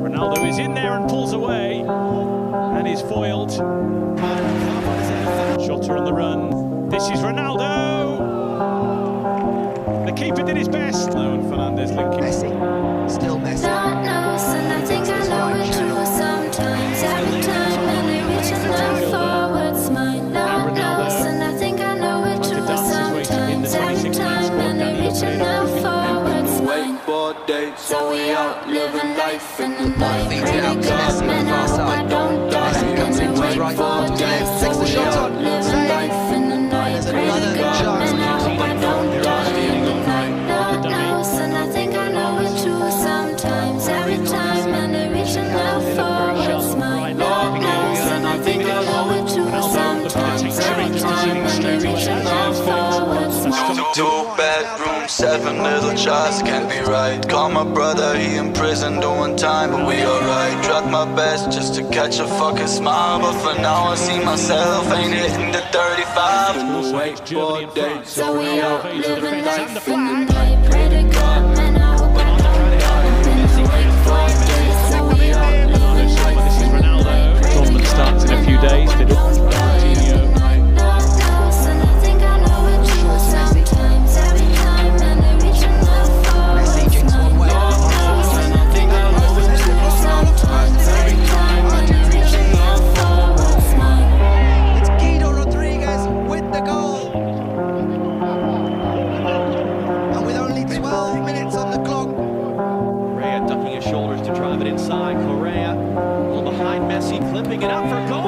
Ronaldo is in there and pulls away and is foiled. Shotter on the run. This is Ronaldo. Wakeboard So we out living life in the night. Pray to out God, man, I hope I don't die. And into wait for death. So we out living life in the night. Pray to God, man, I hope I don't die in the night. God knows, and I think I know it too sometimes. Every time, and they reach enough forwards, mine. God knows, and I think I know it forwards. Two bedrooms, seven little shots, can't be right. Call my brother, he in prison doing time, but we alright. Tried my best just to catch a fucking smile, but for now I see myself ain't hitting the 35. Wakeboard days, So we out living life in the it up for Gomez.